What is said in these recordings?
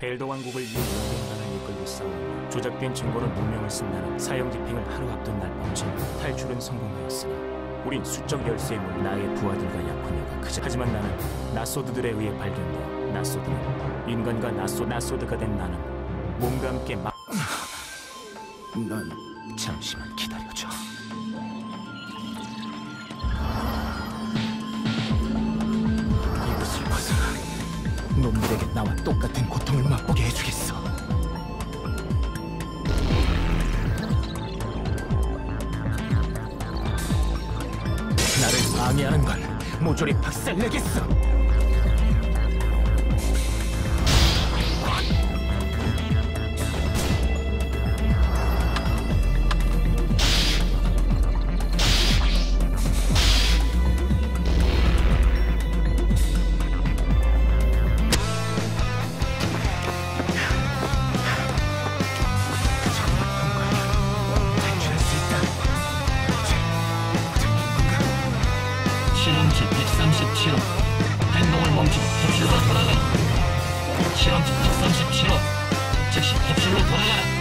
벨더 왕국을 인간을 이끌고 싸웠나 조작된 증거로 누명을 쓴 나는 사형 집행을 하루 앞둔 날 밤중 탈출은 성공하였으나 우린 수적 열쇠에 몰 나의 부하들과 약혼녀가 그저 하지만 나는 나소드들에 의해 발견되어 나소드는 인간과 나소 나소드가 된 나는 몸과 함께 막 난 잠시만 기다려줘 놈들에게 나와 똑같은 고통을 맛보게 해주겠어. 나를 방해하는 건 모조리 박살내겠어 137원 137원 즉시 캡슐로 돌아가라.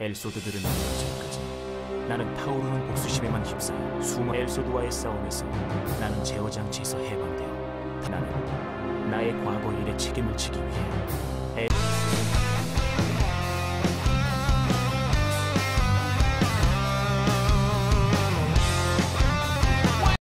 엘소드들은 전까지 나는 타오르는 복수심에만 휩싸여 수많은 엘소드와의 싸움에서 나는 제어장치에서 해방되어 나는 나의 과거 일의 책임을 지기